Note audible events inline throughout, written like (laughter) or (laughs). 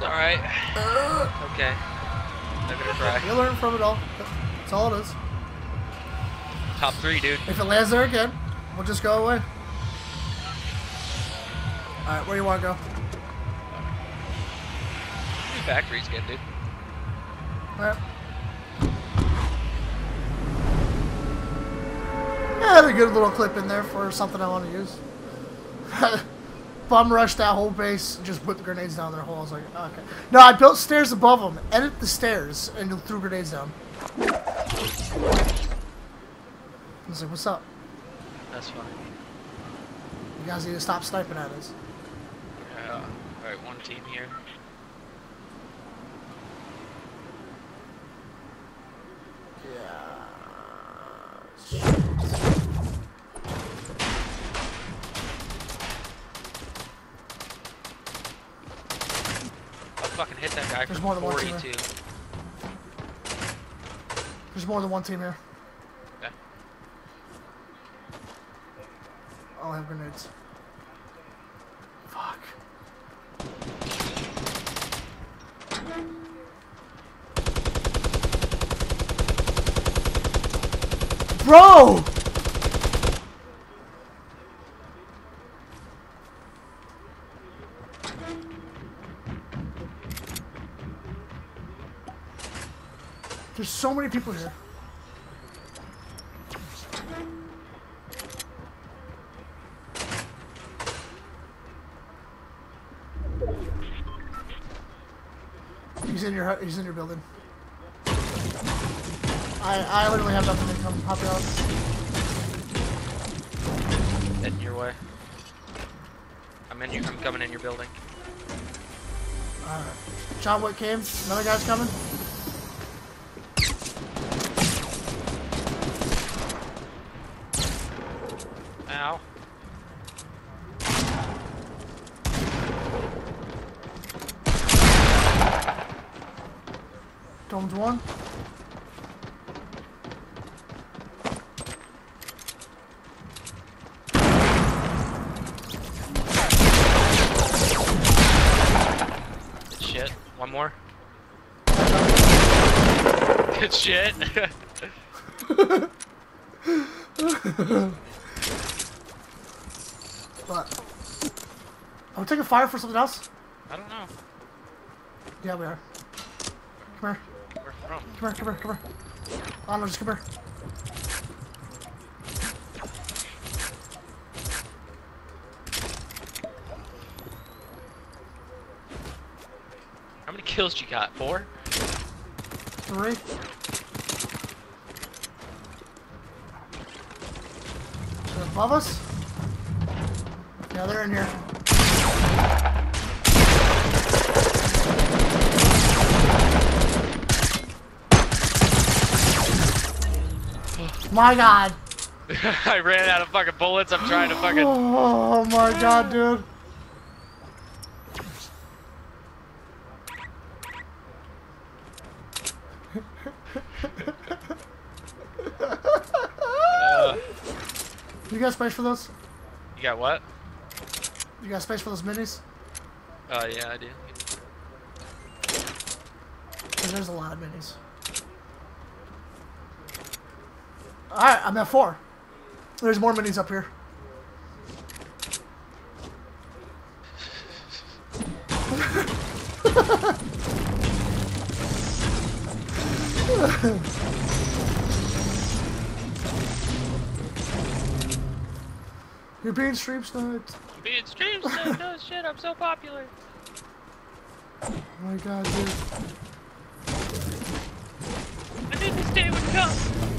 Alright. Okay. Not gonna. You learn from it all. That's all it is. Top three, dude. If it lands there again, we'll just go away. Alright, where do you want to go? New factory skin, dude. Alright. Yeah, I had a good little clip in there for something I want to use. (laughs) Bum rush that whole base, and just whip grenades down their hole. I was like, okay. No, I built stairs above them, edit the stairs, and threw grenades down. I was like, what's up? That's fine. You guys need to stop sniping at us. Yeah. Alright, one team here. I guy There's more than one team 42. There's more than one team here. Okay. I'll have grenades. Fuck. Bro! There's so many people here. He's in your he's in your building. I I literally have nothing to come pop you out. Heading your way. I'm in your, I'm coming in your building. Alright. John Wick came. Another guy's coming. Domed one. Shit. One more. Good shit. But are we taking fire for something else? I don't know Yeah, we are. Come here. Come here, come here, come here. No, just come here. How many kills you got? Four? Three. They're above us? Yeah, they're in here. My god. (laughs) I ran out of fucking bullets. I'm trying to fucking. (gasps) Oh my god, dude. Uh, (laughs) You got space for those? you got what? You got space for those minis? Oh yeah, I do. 'Cause there's a lot of minis. Alright, I'm at four. There's more minis up here. (laughs) You're being stream sniped. I'm being streamed. so oh, no shit. I'm so popular. Oh my god, dude. I knew this day would come.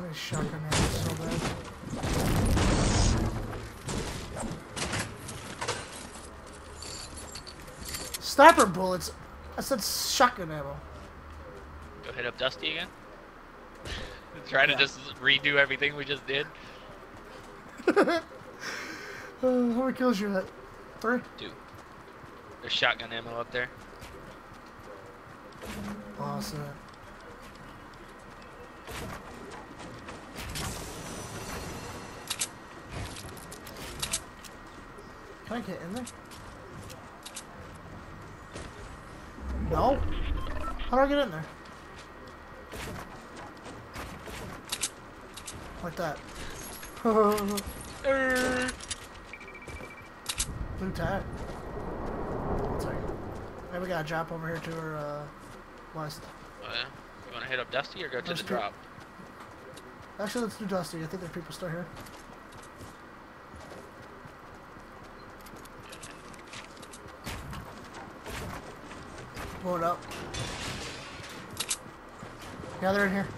That shotgun ammo is so bad. Sniper bullets. I said shotgun ammo. Go hit up Dusty again. (laughs) Try to just redo everything we just did. (laughs) Uh, how many kills you at? Three? Dude, there's shotgun ammo up there. Awesome. Can I get in there? No? How do I get in there? Like that. (laughs) Blue tag. Sorry. Hey, we got a drop over here to our uh, west. Oh, yeah. You want to hit up Dusty or go to Let's the drop? Actually, let's do Dusty. I think there are people still here. Blow it up. Yeah, they're in here.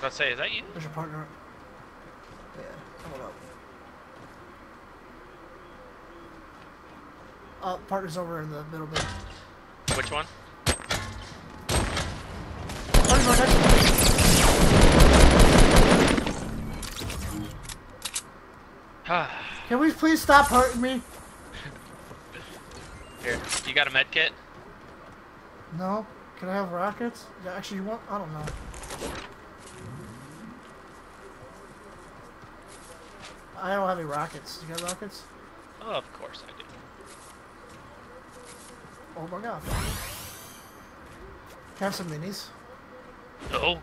Let's say, is that you? There's your partner. Yeah, hold up. Uh, partner's over in the middle bit. Which one? Ah. Can we please stop hurting me? Here, you got a med kit? No. Can I have rockets? Yeah, actually, you want? I don't know. I don't have any rockets. You got rockets? Oh, of course I do. Oh my god. Can I have some minis? No.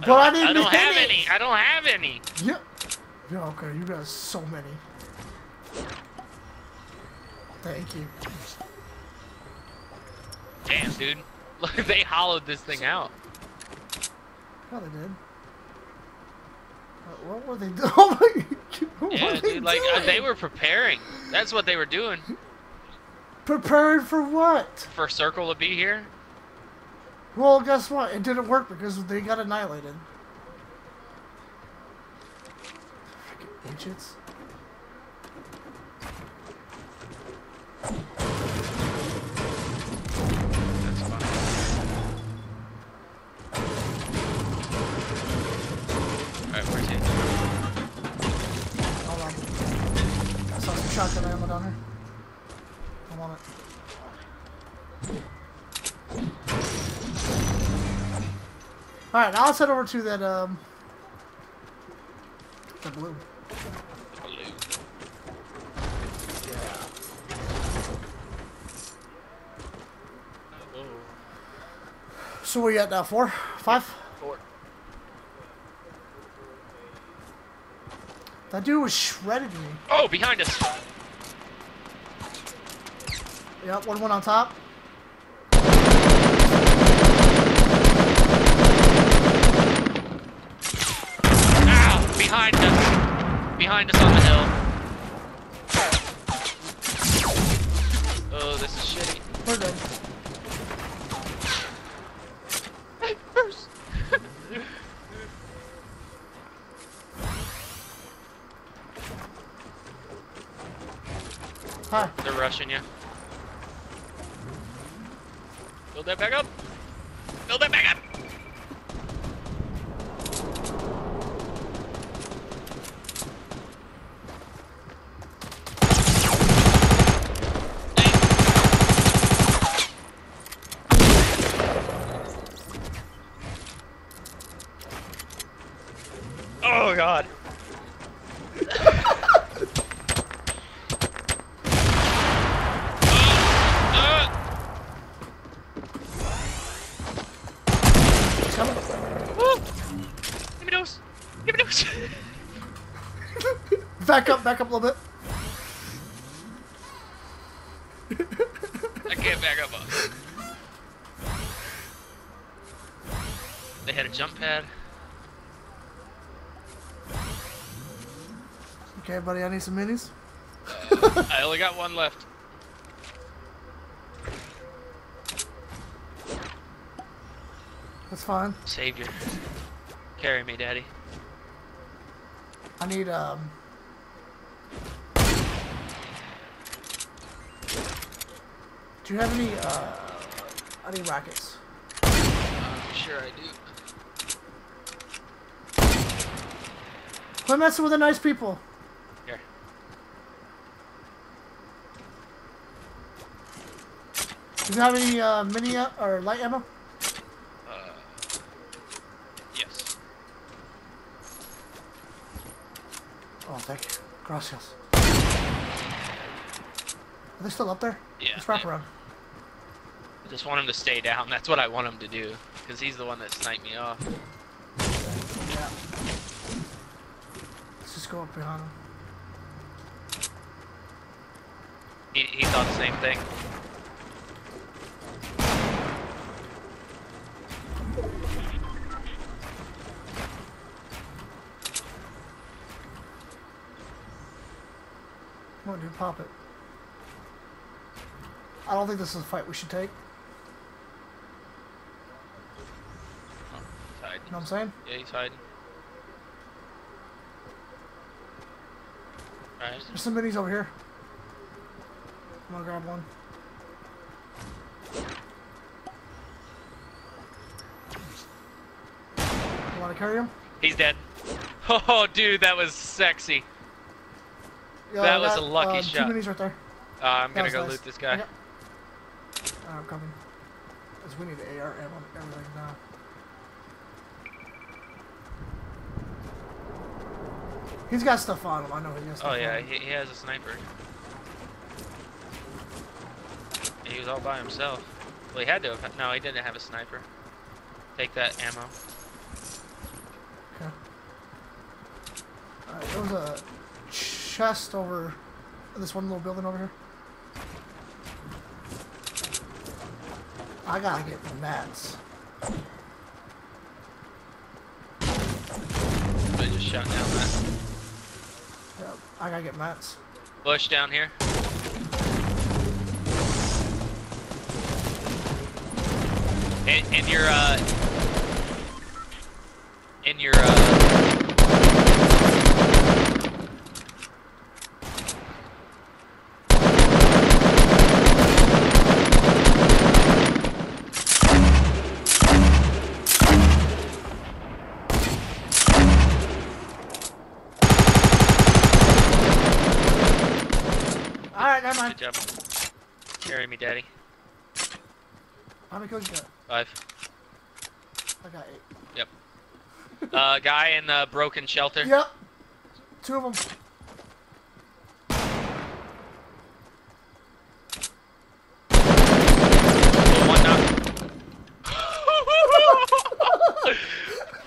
But I, don't- need I don't have any. I don't have any. Yep. Yeah. Yeah, okay, you got so many. Thank you. Damn, dude. (laughs) Look, they hollowed this thing out. Yeah, they did. Uh, what were they (laughs) doing? What Yeah, they dude. Like uh, they were preparing. That's what they were doing Preparing for what? for Circle to be here. Well, guess what? It didn't work because they got annihilated. Freaking where's? Hold on. I saw some shotgun ammo down here. I want it. Alright, now let's head over to that, um... The blue. Blue. Oh, So where you at now? Four? Five? four. That dude was shredded me. Oh, behind us. Yep, one one on top. Behind us. Behind us on the hill. Oh, this is shitty. We're good. Hi. They're rushing you. Build that back up. Build that back up. Oh god. Uh, Come on. Woo! Give me those. Give me those. (laughs) Back up, back up a little bit. I can't back up. They had a jump pad. Okay, buddy, I need some minis. I only got one left. That's fine. Savior. Carry me, daddy. I need, um... Do you have any, uh... I need rockets. I'm sure I do. Quit messing with the nice people. Here. Do you have any uh, mini uh, or light ammo? Uh, yes. Thank. Gracias. Are they still up there? Yeah, Let's wrap around. I just want him to stay down. That's what I want him to do. Because he's the one that sniped me off. Yeah. Let's just go up behind him. He, he thought the same thing. Come on, dude, pop it. I don't think this is a fight we should take. Oh, he's hiding. You know what I'm saying? Yeah, he's hiding. Alright. There's some minis over here. I'm gonna grab one. You wanna carry him? He's dead. (laughs) Oh, dude, that was sexy. Yeah, That was got, a lucky uh, shot. Two minis right there. Uh, I'm That gonna go nice. loot this guy. Okay. Uh, I'm coming. 'Cause we need AR ammo and everything now. He's got stuff on him. I know he has stuff Oh yeah, on him. he, he has a sniper. He was all by himself. Well, he had to have. No, he didn't have a sniper. Take that ammo. Okay. Alright, there was a chest over this one little building over here. I gotta get mats. I just shot down that Yeah, I gotta get mats. bush down here. In, in your uh, in your uh, Alright, never mind. good job. Carry me, daddy. How many kills you got? Five. I got eight. Yep. Uh, guy in the broken shelter. Yep. Two of them. Well, one knock.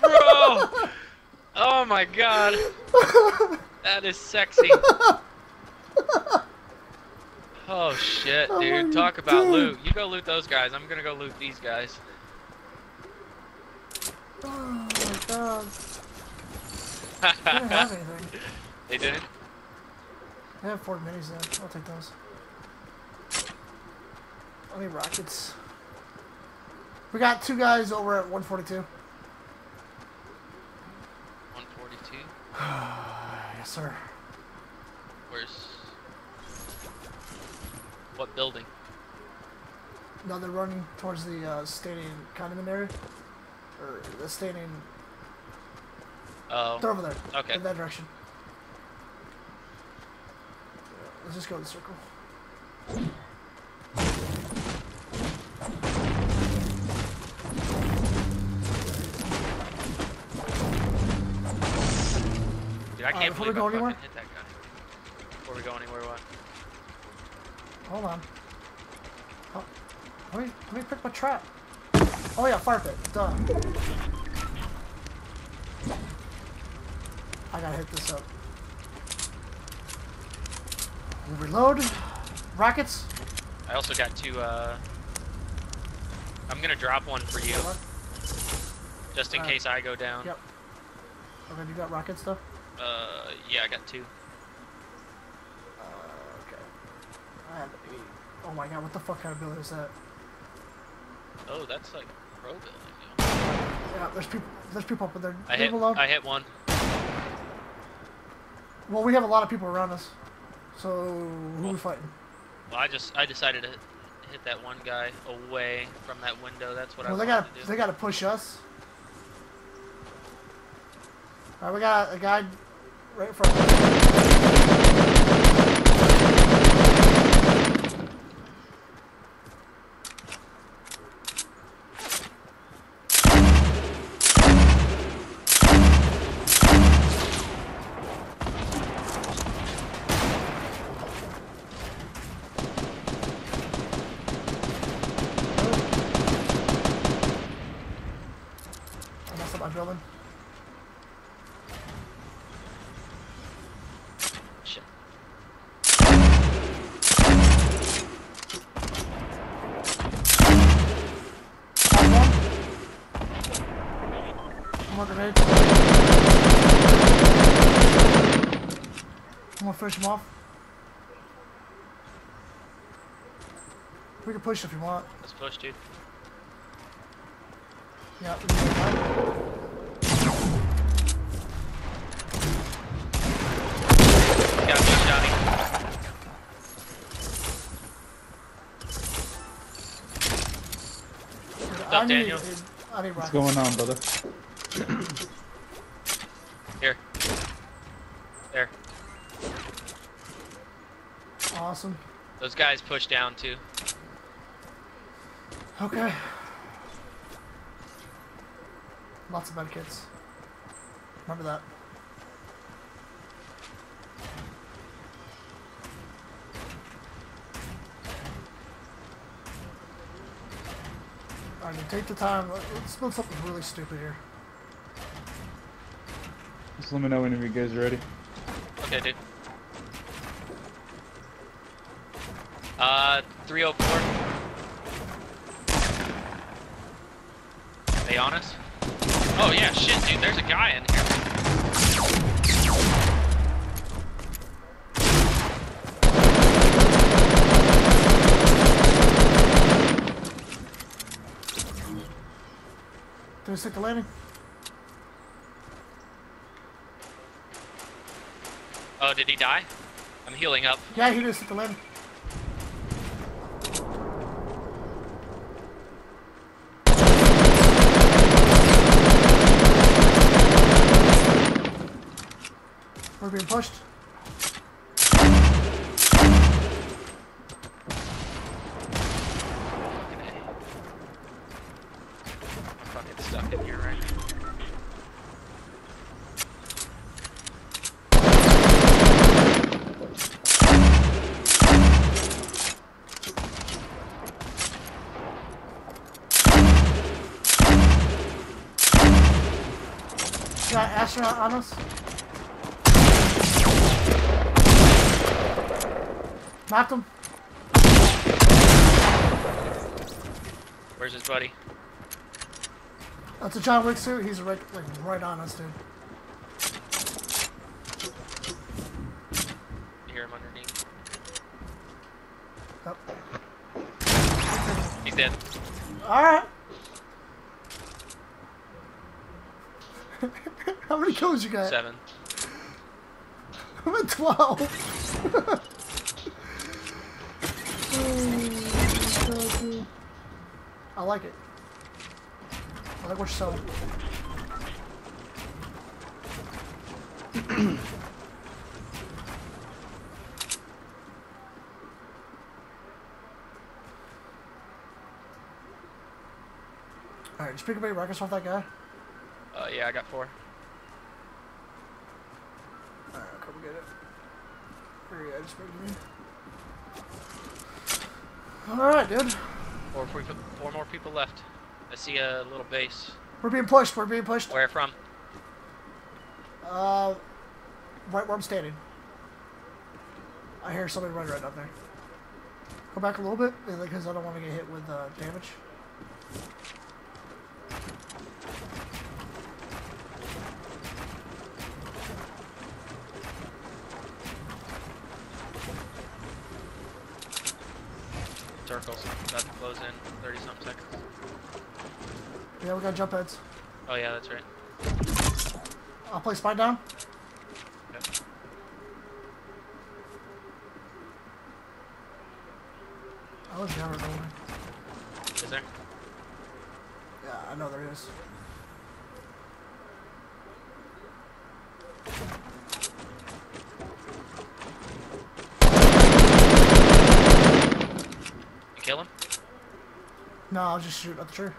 (laughs) Bro! Oh my god. That is sexy. (laughs) Oh shit, Oh dude. my Talk about God. loot. You go loot those guys. I'm gonna go loot these guys. Oh my god. I didn't have anything. they didn't? I have four minis then. I'll take those. I need rockets. We got two guys over at 142. 142? (sighs) yes, sir. Where's. What building? No, they're running towards the uh, stadium condiment area. Or the stadium. Oh. They're over there. Okay. In that direction. Let's just go in the circle. Dude, I can't we believe go I anywhere? hit that guy. Before we go anywhere, what? Hold on. Oh, let me let me pick my trap. Oh yeah, fire pit. Duh. I gotta hit this up. Reload. Rockets. I also got two, uh... I'm gonna drop one for you, on. just in Alright. case I go down. Yep. Okay, you got rockets though? Uh, yeah, I got two. Uh, okay. Eight. Oh my god, what the fuck kind of building is that? Oh, that's like pro building. yo. Yeah, there's people. There's people up there. I hit, alone. I hit one. Well, we have a lot of people around us. So who Well, we fighting? Well, I just, I decided to hit that one guy away from that window. That's what Well, I they wanted gotta to do. they gotta push us. All right, we got a guy right in front. of us. I'm building. Shit. Got one. One more grenade. I'm gonna finish him off. We can push if you want. Let's push, dude. Yeah, we can. Got me, Johnny. I need, Daniel? I need What's going on, brother? (clears throat) Awesome. Those guys push down too. Okay. Lots of medkits. Remember that. Alright, take the time. Let- Let's build something really stupid here. Just let me know whenever you guys are ready. Okay, dude. Uh, 304. They on us? Oh yeah, shit, dude. There's a guy in here. Do we stick the landing? Oh, did he die? I'm healing up. Yeah, he did stick the landing. We're being pushed. Fucking A. I'm fucking stuck in here right now. Got astronaut on us. Knocked him. Where's his buddy? That's a John Wick suit. He's right, like right on us, dude. You hear him underneath? Yep. He's dead. All right. (laughs) How many kills you got? Seven. (laughs) I'm at (laughs) 12. I like it. I like what you're selling. (clears throat) Alright, just pick up any rockets off that guy. Uh, yeah, I got four. Alright, come get it. Here go, just it me. Alright, dude. Four, four, four more people left. I see a little base. We're being pushed, we're being pushed. Where from? Uh, right where I'm standing. I hear somebody running right up there. Go back a little bit, because I don't want to get hit with uh, damage. Circles. About to close in. 30 something seconds. Yeah, we got jump heads. Oh, yeah, that's right. I'll play spine down. Yep. I was never going. Is there? Yeah, I know there is. You kill him? No, I'll just shoot at the tree.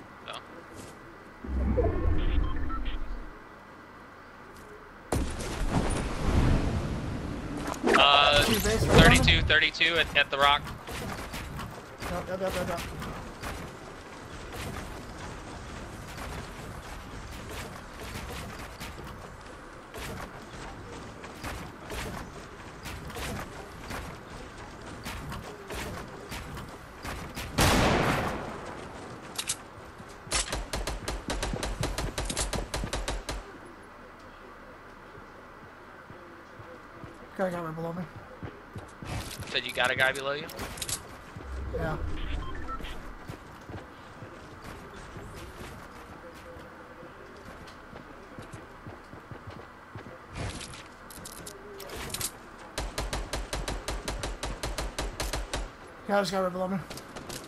32 at, at the rock. Yep, yep, yep, yep, Okay, I got one below me. You got a guy below you? Yeah. Yeah, there's a guy right below me.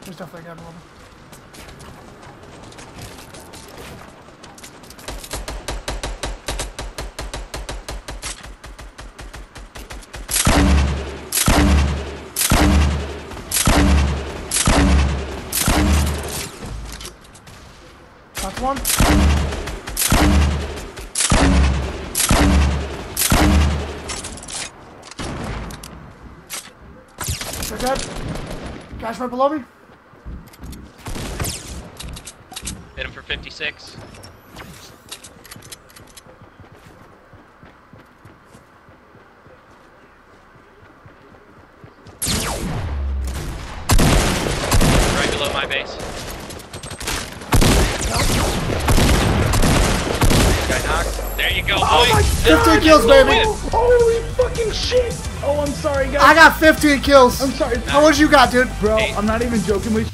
There's definitely a guy below me. One. They're dead. Guys right below me. Hit him for 56. Right below my base. Guy knocked. There you go, oh boy. Oh my That's 15 kills, baby. win. Holy fucking shit! Oh, I'm sorry, guys. I got 15 kills. I'm sorry. How much you got, dude? Bro, Eight. I'm not even joking with you.